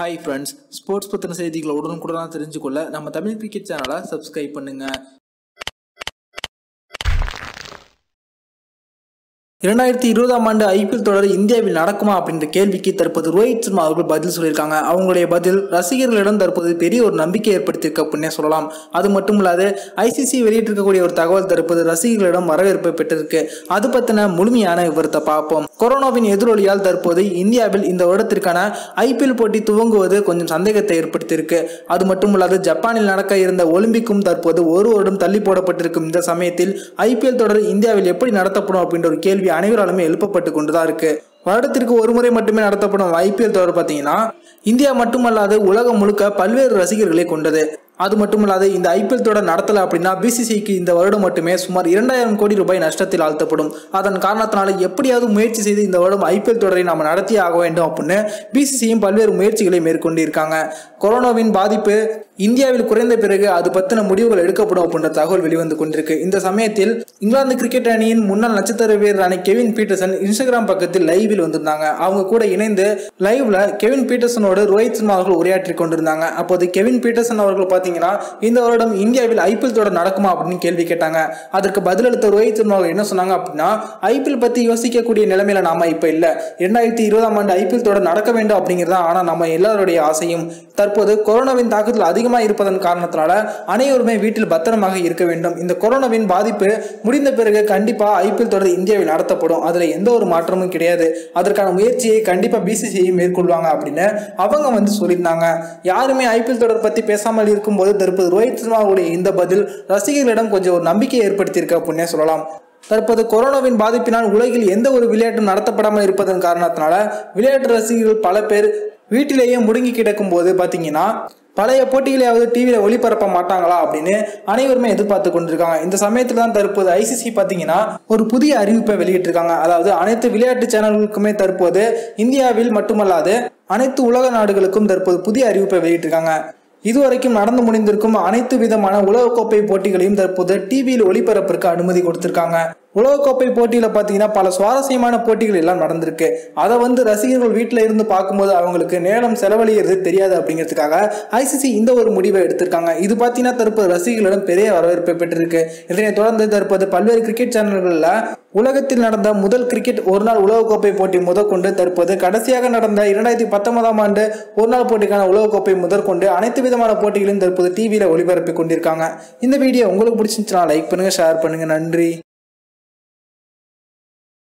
Hi friends sports பற்றின செய்திகளை உடனுக்குடனாக தெரிஞ்சுக்கொள்ள நம்ம தமிழ் கிரிக்கெட் சேனலை சப்ஸ்கிரைப் பண்ணுங்கள் இரண்டாயிரத்தி இருபதாம் ஆண்டு ஐபிஎல் தொடர் இந்தியாவில் நடக்குமா அப்படின்ற கேள்விக்கு தற்போது ரோஹித் சர்மா அவர்கள் பதில் சொல்லியிருக்காங்க. அவங்களுடைய பதில் ரசிகர்களிடம் தற்போது பெரிய ஒரு நம்பிக்கை ஏற்படுத்தியிருக்க அப்படின்னே சொல்லலாம். அது மட்டும் இல்லாது ஐசிசி வெளியிட்டிருக்கக்கூடிய ஒரு தகவல் தற்போது ரசிகர்களிடம் வரவேற்பை பெற்றிருக்கு. அது பற்றின முழுமையான விவரத்தை பார்ப்போம். கொரோனாவின் எதிரொலியால் தற்போது இந்தியாவில் இந்த வருடத்திற்கான ஐபிஎல் போட்டி துவங்குவது கொஞ்சம் சந்தேகத்தை ஏற்படுத்தியிருக்கு. அது மட்டும் இல்லாது ஜப்பானில் நடக்க இருந்த ஒலிம்பிக்கும் தற்போது ஒரு வருடம் தள்ளி போடப்பட்டிருக்கும். இந்த சமயத்தில் ஐபிஎல் தொடர் இந்தியாவில் எப்படி நடத்தப்படும் அப்படின்ற ஒரு கேள்வி அனைவராலுமே எழுப்பப்பட்டு கொண்டுதான் இருக்கு. வருடத்திற்கு ஒரு முறை மட்டுமே நடத்தப்படும் ஐபிஎல் தொடர் பார்த்தீங்கன்னா இந்தியா மட்டுமல்லாது உலகம் முழுக்க பல்வேறு ரசிகர்களை கொண்டது. அது மட்டுமல்லாது இந்த ஐபிஎல் தொடர் நடத்தல அப்படின்னா பிசிசிக்கு இந்த வருடம் மட்டுமே சுமார் இரண்டாயிரம் கோடி ரூபாய் நஷ்டத்தில் ஆழ்த்தப்படும். அதன் காரணத்தினால எப்படியாவது முயற்சி செய்து இந்த வருடம் ஐபிஎல் தொடரை நாம் நடத்தி ஆக வேண்டும் அப்படின்னு பிசிசியும் பல்வேறு முயற்சிகளை மேற்கொண்டிருக்காங்க. கொரோனாவின் பாதிப்பு இந்தியாவில் குறைந்த பிறகு அது பற்றின முடிவுகள் எடுக்கப்படும் அப்படின்ற தகவல் வெளிவந்து கொண்டிருக்கு. இந்த சமயத்தில் இங்கிலாந்து கிரிக்கெட் அணியின் முன்னாள் நட்சத்திர வீரரான கெவின் பீட்டர்சன் இன்ஸ்டாகிராம் பக்கத்தில் லைவில் வந்திருந்தாங்க. அவங்க கூட இணைந்து லைவ்ல கெவின் பீட்டர்சனோடு ரோஹித் சர்மா அவர்கள் உரையாற்றி கொண்டிருந்தாங்க. அப்போது கெவின் பீட்டர்சன் அவர்கள் பார்த்தீங்கன்னா இந்த வருடம் இந்தியாவில் ஐபிஎல் தொடர் நடக்குமா அப்படின்னு கேள்வி கேட்டாங்க. அதற்கு பதிலளித்த ரோஹித் சர்மா என்ன சொன்னாங்க அப்படின்னா ஐபிஎல் பற்றி யோசிக்கக்கூடிய நிலைமையில நாம இப்போ இல்லை. இரண்டாயிரத்தி இருபதாம் ஆண்டு ஐபிஎல் தொடர் நடக்க வேண்டும் அப்படிங்கிறது ஆனால் நம்ம எல்லாருடைய ஆசையும். தற்போது கொரோனாவின் தாக்கத்தில் அதிகமாக இருப்பதன் காரணத்தினால அனைவருமே வீட்டில் பத்திரமாக இருக்க வேண்டும். இந்த கொரோனாவின் பாதிப்பு முடிந்த பிறகு கண்டிப்பாக ஐபிஎல் தொடர் இந்தியாவில் நடத்தப்படும். அதில் எந்த ஒரு மாற்றமும் கிடையாது. அதற்கான முயற்சியை கண்டிப்பாக பிசிசிஐ மேற்கொள்வாங்க அப்படின்னு அவங்க வந்து சொல்லியிருந்தாங்க. யாருமே ஐபிஎல் தொடர் பற்றி பேசாமல் இருக்கும்போது தற்போது ரோஹித் சர்மாவுடைய இந்த பதில் ரசிகர்களிடம் கொஞ்சம் ஒரு நம்பிக்கையை ஏற்படுத்தியிருக்க அப்படின்னே சொல்லலாம். தற்போது கொரோனாவின் பாதிப்பினால் உலகில் எந்த ஒரு விளையாட்டும் நடத்தப்படாமல் இருப்பதன் காரணத்தினால விளையாட்டு ரசிகர்கள் பல பேர் வீட்டிலேயே முடங்கி கிடக்கும் போது பார்த்தீங்கன்னா பழைய போட்டிகளையாவது டிவியில் ஒளிபரப்ப மாட்டாங்களா அப்படின்னு அனைவருமே எதிர்பார்த்து கொண்டிருக்காங்க. இந்த சமயத்தில் தான் தற்போது ஐசிசி பார்த்தீங்கன்னா ஒரு புதிய அறிவிப்பை வெளியிட்டிருக்காங்க. அதாவது அனைத்து விளையாட்டு சேனல்களுக்குமே தற்போது இந்தியாவில் மட்டுமல்லாது அனைத்து உலக நாடுகளுக்கும் தற்போது புதிய அறிவிப்பை வெளியிட்டிருக்காங்க. இதுவரைக்கும் நடந்து முடிந்திருக்கும் அனைத்து விதமான உலகக்கோப்பை போட்டிகளையும் தற்போது டிவியில் ஒளிபரப்பிற்கு அனுமதி கொடுத்திருக்காங்க. உலகக்கோப்பை போட்டியில் பார்த்தீங்கன்னா பல சுவாரஸ்யமான போட்டிகள் எல்லாம் நடந்திருக்கு. அதை வந்து ரசிகர்கள் வீட்டில் இருந்து பார்க்கும்போது அவங்களுக்கு நேரம் செலவழிகிறது தெரியாது அப்படிங்கிறதுக்காக ஐசிசி இந்த ஒரு முடிவை எடுத்திருக்காங்க. இது பார்த்தீங்கன்னா தற்போது ரசிகர்களிடம் பெரிய வரவேற்பை பெற்றிருக்கு. இதனைத் தொடர்ந்து தற்போது பல்வேறு கிரிக்கெட் சேனல்களில் உலகத்தில் நடந்த முதல் கிரிக்கெட் ஒரு நாள் உலகக்கோப்பை போட்டி முதற்கொண்டு தற்போது கடைசியாக நடந்த இரண்டாயிரத்தி பத்தொன்பதாம் ஆண்டு ஒரு நாள் போட்டிக்கான உலகக்கோப்பை முதற்கொண்டு அனைத்து விதமான போட்டிகளையும் தற்போது டிவியில் ஒளிபரப்பி கொண்டிருக்காங்க. இந்த வீடியோ உங்களுக்கு பிடிச்சிருந்துச்சுன்னா லைக் பண்ணுங்கள் ஷேர் பண்ணுங்கள் நன்றி.